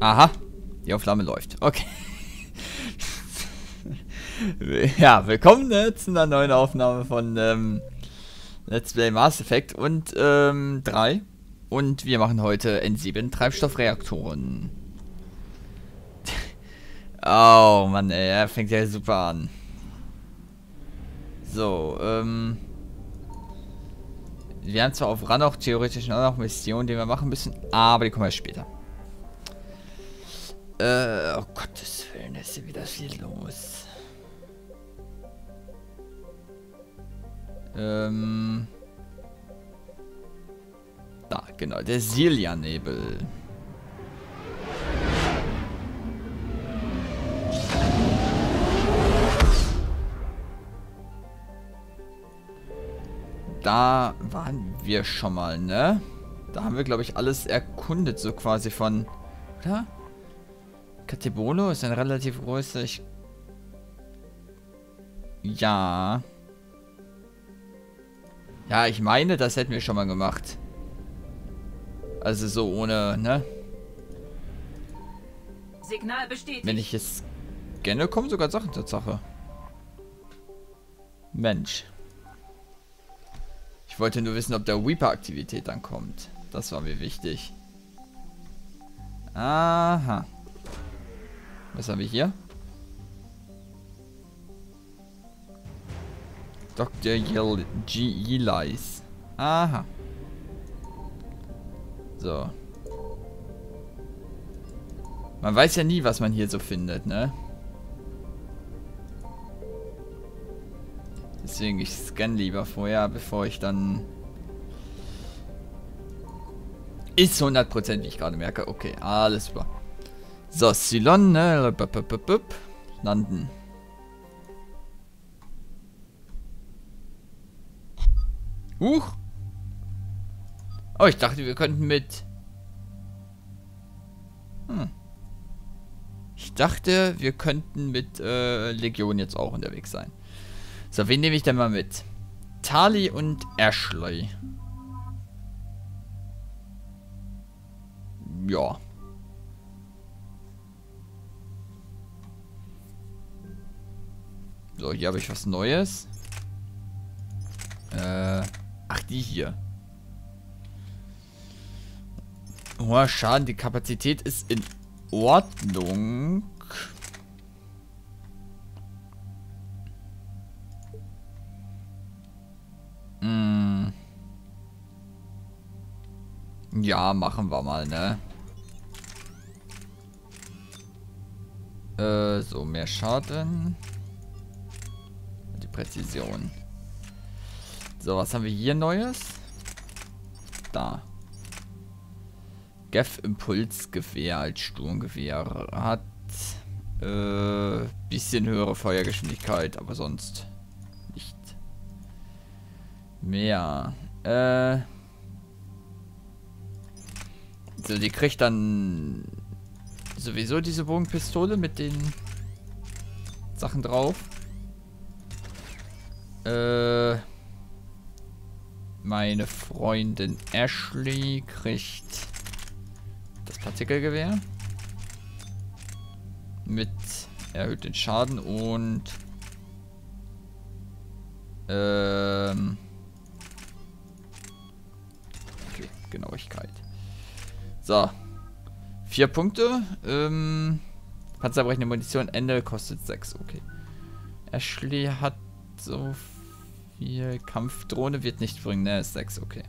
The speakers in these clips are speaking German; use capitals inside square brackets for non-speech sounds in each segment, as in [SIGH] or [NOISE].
Aha, die Aufnahme läuft. Okay. [LAUGHS] ja, willkommen ne, zu einer neuen Aufnahme von ähm, Let's Play Mass Effect und ähm, 3. Und wir machen heute N7 Treibstoffreaktoren. oh Mann, ey, er fängt ja super an. So, ähm... Wir haben zwar auf Run auch theoretisch noch Missionen, die wir machen müssen, aber die kommen erst später. Äh, oh Gottes Willen, ist hier wieder viel los. Ähm. Da, genau, der Silja-Nebel. Da waren wir schon mal, ne? Da haben wir, glaube ich, alles erkundet, so quasi von... Oder? Katebolo ist ein relativ großer... Ich ja. Ja, ich meine, das hätten wir schon mal gemacht. Also so ohne, ne? Signal bestätigt. Wenn ich es scanne, kommen sogar Sachen zur Sache. Mensch. Ich wollte nur wissen, ob der Weeper-Aktivität dann kommt. Das war mir wichtig. Aha. Was haben wir hier? Dr. Yel G. Yelis. Aha. So. Man weiß ja nie, was man hier so findet, ne? Deswegen, ich scanne lieber vorher, bevor ich dann... Ist 100%, wie ich gerade merke. Okay, alles super. So, Cylon, ne? Landen. Huch. Oh, ich dachte, wir könnten mit... Hm. Ich dachte, wir könnten mit äh, Legion jetzt auch unterwegs sein. So, wen nehme ich denn mal mit? Tali und Ashley. Ja. So, hier habe ich was Neues. Äh, ach, die hier. Oh, Schaden, die Kapazität ist in Ordnung. Hm. Ja, machen wir mal, ne? Äh, so, mehr Schaden. Präzision. So, was haben wir hier Neues? Da. Geff Impulsgewehr als Sturmgewehr hat äh, bisschen höhere Feuergeschwindigkeit, aber sonst nicht mehr. Äh, so, die kriegt dann sowieso diese Bogenpistole mit den Sachen drauf. Äh, meine Freundin Ashley kriegt das Partikelgewehr. Mit erhöht den Schaden und ähm okay, Genauigkeit. So. Vier Punkte. Ähm, Panzerbrechende Munition, Ende kostet sechs. Okay. Ashley hat so viel. Kampfdrohne wird nicht bringen, ne? Ist sechs. Okay.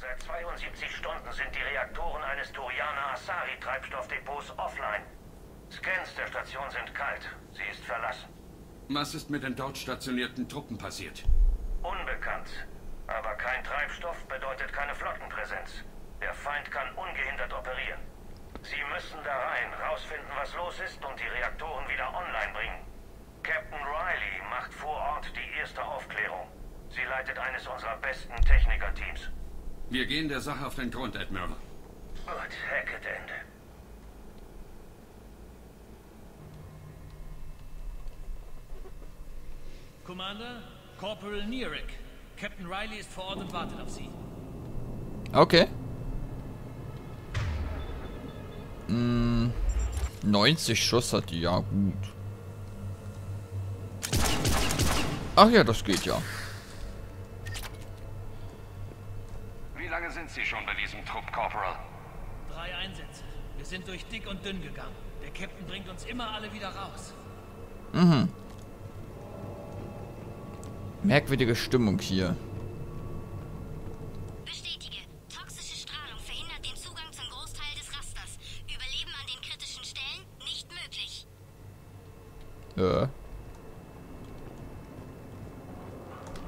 Seit 72 Stunden sind die Reaktoren eines Turianer Asari Treibstoffdepots offline. Scans der Station sind kalt. Sie ist verlassen. Was ist mit den dort stationierten Truppen passiert? Unbekannt. Aber kein Treibstoff bedeutet keine Flottenpräsenz. Der Feind kann ungehindert operieren. Sie müssen da rein, rausfinden, was los ist und die Reaktoren wieder online bringen. Captain Riley macht vor Ort die erste Aufklärung. Sie leitet eines unserer besten Technikerteams. Wir gehen der Sache auf den Grund, Admiral. Gut, Hackett Ende. Commander, Corporal Nierek. Captain Riley ist vor Ort und wartet auf Sie. Okay. Mm, 90 Schuss hat die, ja gut. Ach ja, das geht ja. Wie lange sind Sie schon bei diesem Trupp, Corporal? Drei Einsätze. Wir sind durch dick und dünn gegangen. Der Captain bringt uns immer alle wieder raus. Mhm. Merkwürdige Stimmung hier. Äh.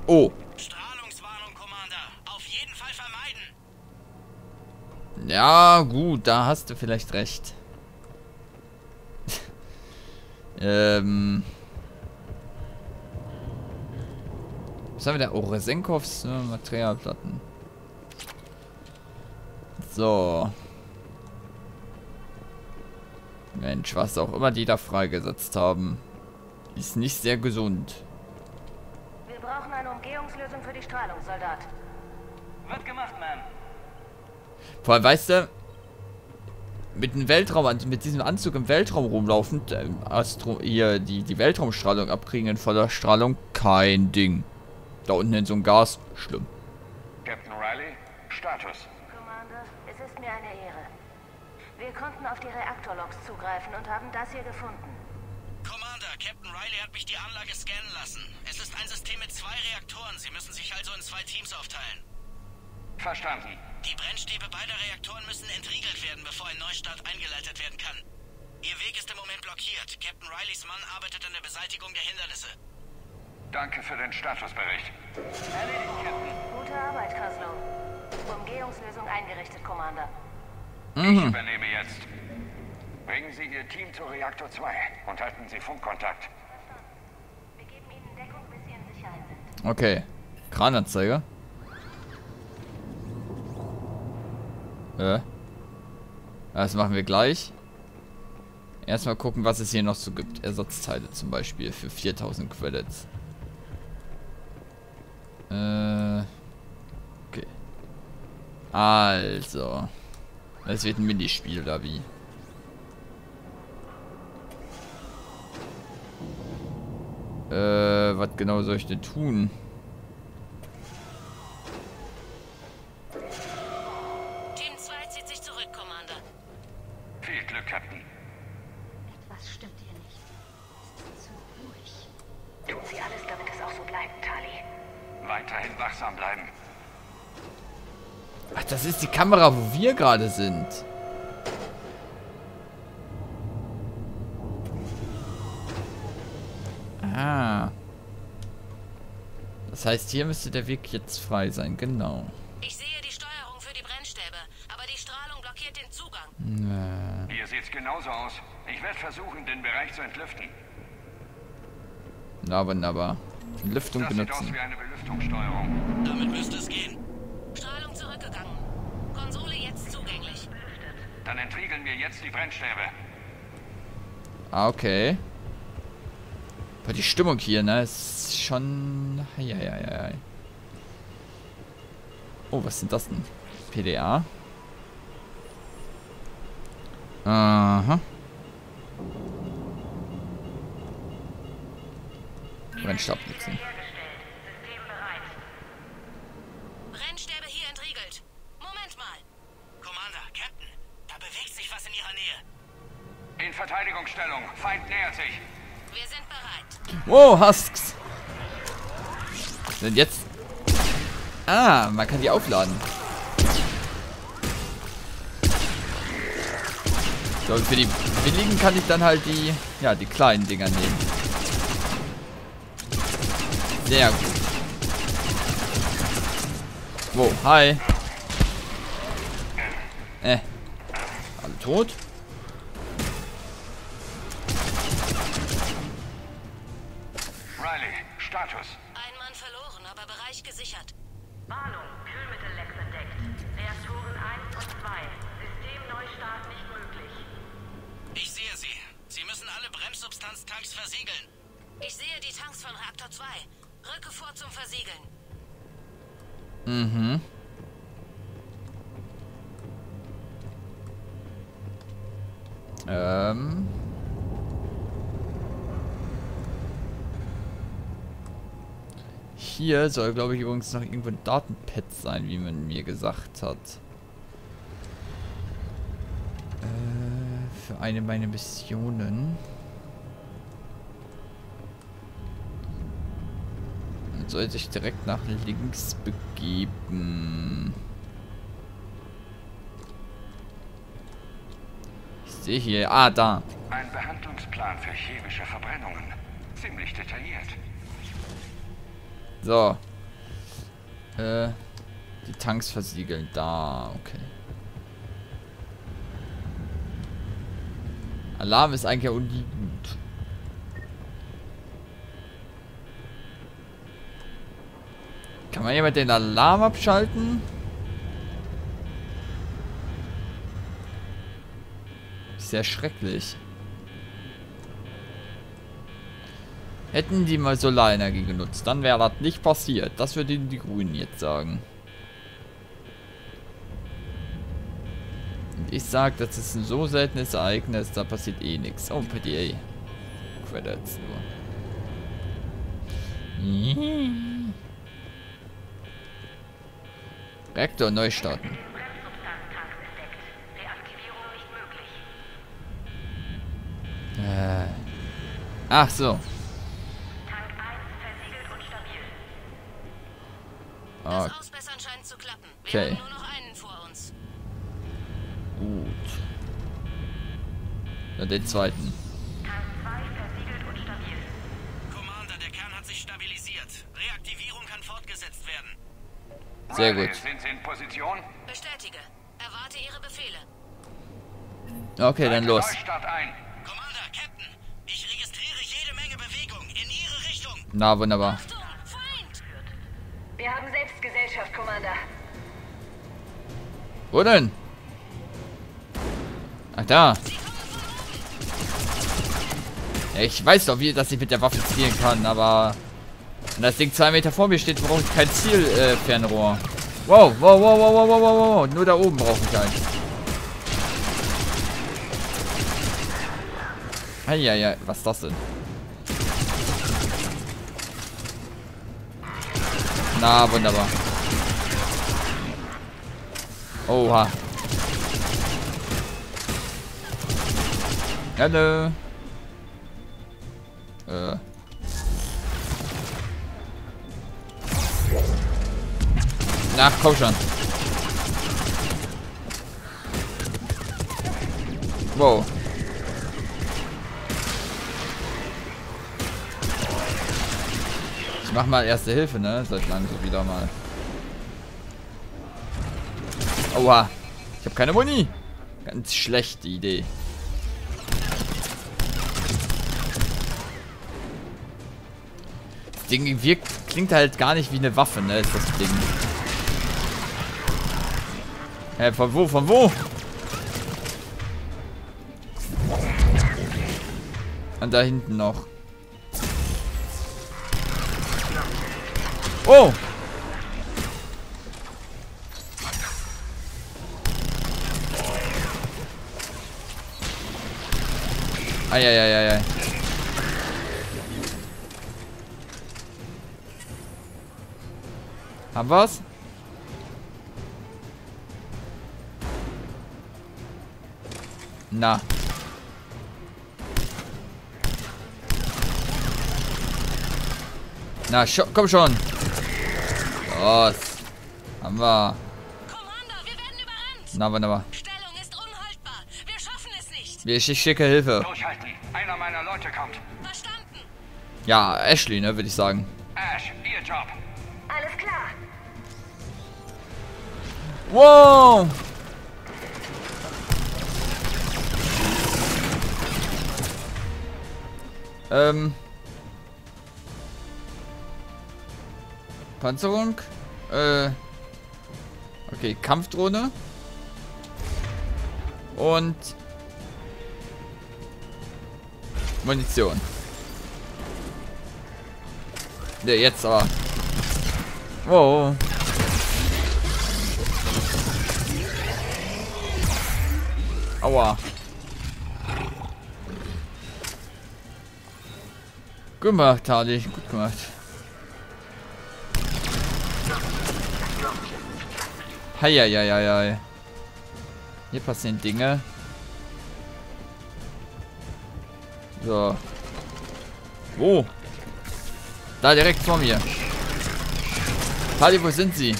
Oh. Strahlungswarnung, Commander. Auf jeden Fall vermeiden. Ja, gut, da hast du vielleicht recht. [LAUGHS] ähm. Was haben wir da? Oh, Resenkovs äh, Materialplatten. So. Mensch, was auch immer die da freigesetzt haben. Ist nicht sehr gesund. Wir brauchen eine Umgehungslösung für die Strahlung, Soldat. Wird gemacht, Ma'am. Vor allem, weißt du, mit dem Weltraum, mit diesem Anzug im Weltraum rumlaufend, äh, Astro hier die, die Weltraumstrahlung abkriegen in voller Strahlung, kein Ding. Da unten in so einem Gas, schlimm. Captain Riley, Status. Commander, es ist mir eine Ehre. Wir konnten auf die Reaktorlogs zugreifen und haben das hier gefunden. Captain Riley hat mich die Anlage scannen lassen. Es ist ein System mit zwei Reaktoren. Sie müssen sich also in zwei Teams aufteilen. Verstanden. Die Brennstäbe beider Reaktoren müssen entriegelt werden, bevor ein Neustart eingeleitet werden kann. Ihr Weg ist im Moment blockiert. Captain Rileys Mann arbeitet an der Beseitigung der Hindernisse. Danke für den Statusbericht. Erledigt, Captain. Gute Arbeit, Kraslow. Umgehungslösung eingerichtet, Commander. Ich übernehme jetzt. Bringen Sie Ihr Team zu Reaktor 2 und halten Sie Funkkontakt. Wir geben Ihnen Deckung, bis Sie in Sicherheit sind. Okay. Krananzeiger. Äh. Das machen wir gleich. Erstmal gucken, was es hier noch so gibt. Ersatzteile zum Beispiel für 4000 Credits. Äh. Okay. Also. Es wird ein Minispiel, oder wie? Äh, was genau soll ich denn tun? Team 2 zieht sich zurück, Commander. Viel Glück, Captain. Was stimmt hier nicht? Zu ruhig. Tun Sie alles, damit es auch so bleibt, Tali. Weiterhin wachsam bleiben. Ach, das ist die Kamera, wo wir gerade sind. Das heißt, hier müsste der Weg jetzt frei sein, genau. Ich sehe die Steuerung für die Brennstäbe, aber die Strahlung blockiert den Zugang. Hier sieht's genauso aus. Ich werde versuchen, den Bereich zu entlüften. Na, wunderbar. Lüftung Das sieht aus benutzen. wie eine Belüftungssteuerung. Damit müsste es gehen. Strahlung zurückgegangen. Konsole jetzt zugänglich. Dann entriegeln wir jetzt die Brennstäbe. Ah, okay. Aber die Stimmung hier, ne, ist schon... Ja, ja, ja, ja. Oh, was sind das denn? PDA? Aha. Brennstabblitzen. Hergestellt. Wow, Husks. Sind jetzt... Ah, man kann die aufladen. So, und für die billigen kann ich dann halt die, ja, die kleinen Dinger nehmen. Sehr gut. Wow, hi. Äh. Alle tot? Alle Bremssubstanztanks versiegeln. Ich sehe die Tanks von Reaktor 2. Rücke vor zum Versiegeln. Ähm. Hier soll, glaube ich, übrigens noch irgendwo ein Datenpad sein, wie man mir gesagt hat. Äh, für eine meiner Missionen. Soll sich direkt nach links begeben. Ich sehe hier. Ah, da. Ein Behandlungsplan für chemische Verbrennungen. Ziemlich detailliert. So. Äh, die Tanks versiegeln. Da, okay. Alarm ist eigentlich auch nie Kann man jemand den Alarm abschalten? Sehr schrecklich. Hätten die mal Solarenergie genutzt, dann wäre das nicht passiert. Das würde Ihnen die Grünen jetzt sagen. Und ich sag, das ist ein so seltenes Ereignis, da passiert eh nichts. Oh, PDA. Credits nur. Reaktor neu starten. Äh. Ach so. Tank 1 versiegelt und stabil. Das Ausbessern scheint zu klappen. Wir Okay. haben nur noch einen vor uns. gut. Und den zweiten. Tank 2 versiegelt und stabil. Commander, der Kern hat sich stabilisiert. Reaktivierung kann fortgesetzt werden. Sehr gut. Position? Bestätige. Erwarte Ihre Befehle. Okay, dann los. Commander, Captain, ich registriere jede Menge Bewegung in Ihre Richtung. Na, wunderbar. Achtung, Feind! Wir haben selbst Gesellschaft, Commander. Wo denn? Ach, da. Ja, ich weiß doch, wie, dass ich mit der Waffe zielen kann, aber... Wenn das Ding zwei Meter vor mir steht, brauche ich kein Zielfernrohr. Äh, Fernrohr. Wow, wow, wow, wow, wow, wow, wow, wow. Nur da oben brauche ich eins. Eieiei, was ist das denn? Na, wunderbar. Oha. Hallo. Äh. Na, komm schon. Wow. Ich mach mal erste Hilfe, ne? Seit langem so wieder mal. Oha. Ich habe keine Muni. Ganz schlechte Idee. Das Ding wirkt, klingt halt gar nicht wie eine Waffe, ne? Ist das Ding. Hä, von wo? Von wo? Und da hinten noch. Oh! Eieieiei. Haben wir's? Na. Na, scho komm schon. Los. Haben wir. Commander, wir werden überrannt! Na, wunderbar. Stellung ist unhaltbar. Wir schaffen es nicht. Wir ich schicke Hilfe. Durchhalten. Einer meiner Leute kommt. Verstanden. Ja, Ashley, ne, würde ich sagen. Ash, Ihr Job. Alles klar. Wow! Ähm. Panzerung. Äh. Okay, Kampfdrohne. Und Munition. Ne, jetzt aber. Wow. Aua. Gemacht, Harley. Gut gemacht. Heieieiei. Hier passieren Dinge. So. Wo? Da direkt vor mir. Harley, wo sind sie?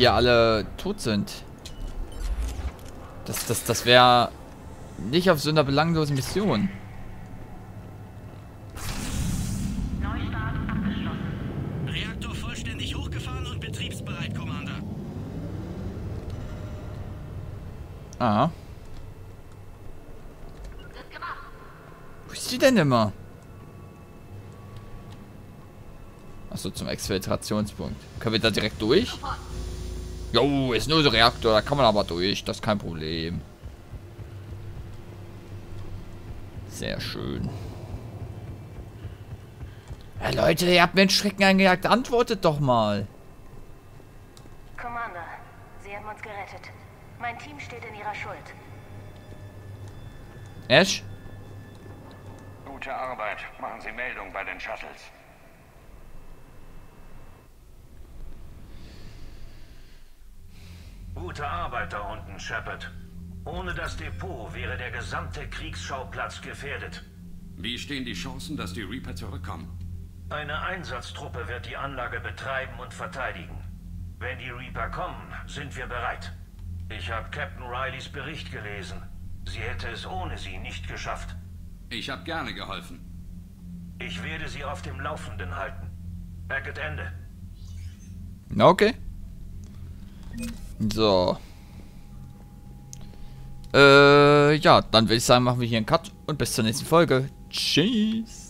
Hier alle tot sind. Das, das, das wäre nicht auf so einer belanglosen Mission. Neustart abgeschlossen. Reaktor vollständig hochgefahren und betriebsbereit, Commander. Aha. Wo ist die denn immer? Achso, zum Exfiltrationspunkt. Können wir da direkt durch? Jo, ist nur so Reaktor, da kann man aber durch. Das ist kein Problem. Sehr schön. Ja, Leute, ihr habt mir einen Schrecken eingejagt. Antwortet doch mal. Commander, Sie haben uns gerettet. Mein Team steht in Ihrer Schuld. Ash? Gute Arbeit. Machen Sie Meldung bei den Shuttles. Gute Arbeit da unten, Shepard. Ohne das Depot wäre der gesamte Kriegsschauplatz gefährdet. Wie stehen die Chancen, dass die Reaper zurückkommen? Eine Einsatztruppe wird die Anlage betreiben und verteidigen. Wenn die Reaper kommen, sind wir bereit. Ich habe Captain Rileys Bericht gelesen. Sie hätte es ohne sie nicht geschafft. Ich habe gerne geholfen. Ich werde sie auf dem Laufenden halten. Hackett Ende. Okay. So. Äh, ja, dann würde ich sagen, machen wir hier einen Cut und bis zur nächsten Folge. Tschüss.